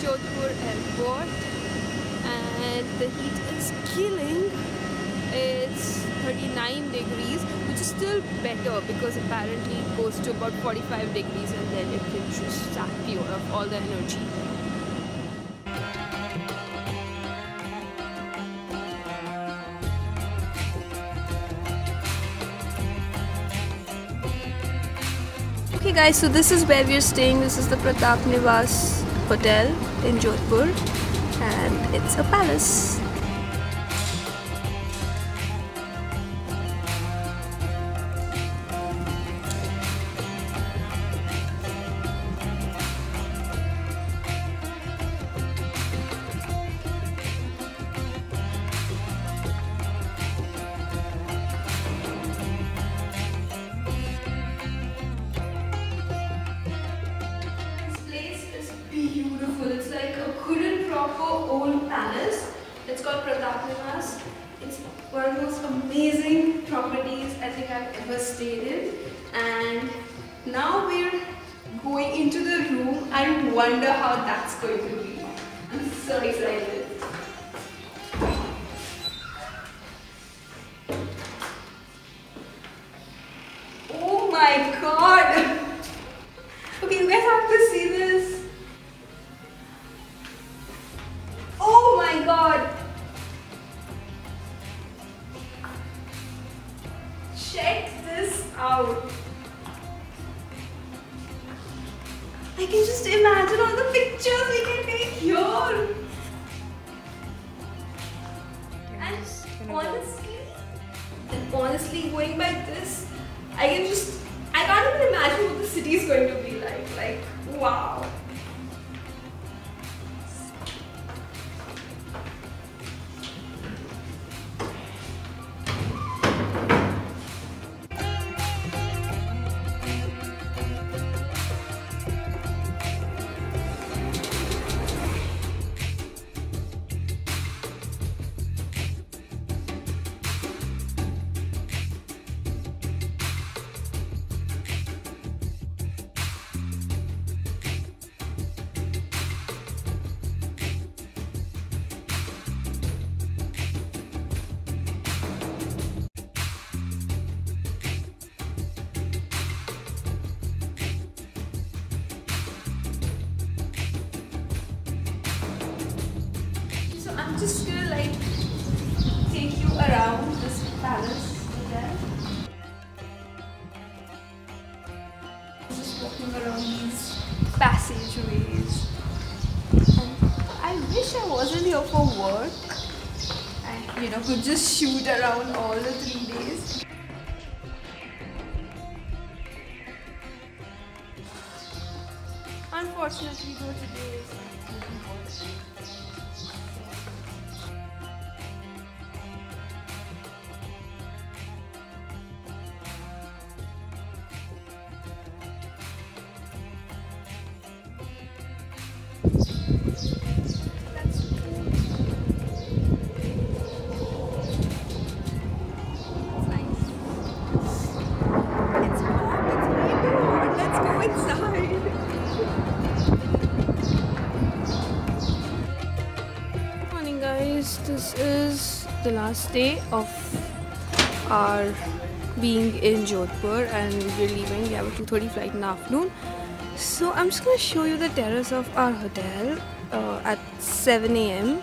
Jodhpur airport and the heat is killing. It's 39 degrees which is still better because apparently it goes to about 45 degrees and then it can just sap you of all the energy. Okay guys, so this is where we're staying. This is the Pratap Niwas Hotel in Jodhpur and it's a palace. Old palace. It's called Pratap Niwas. It's one of the most amazing properties I think I've ever stayed in. And now we're going into the room. I wonder how that's going to be. I'm so excited. Out. I can just imagine all the pictures we can take here. And honestly, and honestly going by this, I can just, I can't even imagine what the city is going to be like. Like, wow. Just gonna like take you around this palace. Just walking these passageways. And I wish I wasn't here for work. I, you know, could just shoot around all the three days. Unfortunately, though today is guys this is the last day of our being in Jodhpur and we're leaving. We have a 2.30 flight in the afternoon. So I'm just gonna show you the terrace of our hotel uh, at 7 a.m